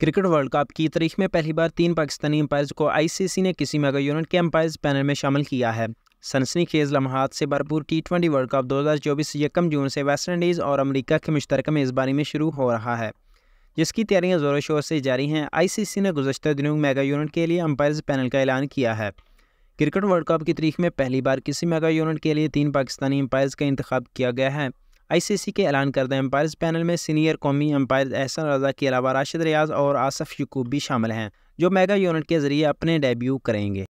Cricket world cup की तारीख में पहली बार तीन पाकिस्तानी एम्पायर्स को आईसीसी ने किसी मेगा यूनिट के एम्पायर्स पैनल में शामिल किया है। सनसनी खेज लम्हात से भरपूर टी ट्वेंटी वर्ल्ड कप 2024 यकम जून से वेस्ट इंडीज़ और अमेरिका के मुश्तर मेज़बानी में शुरू हो रहा है। जिसकी तैयारियाँ ज़ोर शोर से जारी हैं, आईसीसी ने गुजशत दिनों मेगा यूनिट के लिए अम्पायर्स पैनल का ऐलान किया है। क्रिकेट वर्ल्ड कप की तारीख में पहली बार किसी मेगा यूनिट के लिए तीन पाकिस्तानी एम्पायर्स का इंतखब किया गया है। आईसीसी के ऐलान करदा एम्पायर्स पैनल में सीनियर कौमी एम्पायर एहसन रजा के अलावा राशिद रियाज और आसफ यकूब भी शामिल हैं, जो मेगा यूनिट के ज़रिए अपने डेब्यू करेंगे।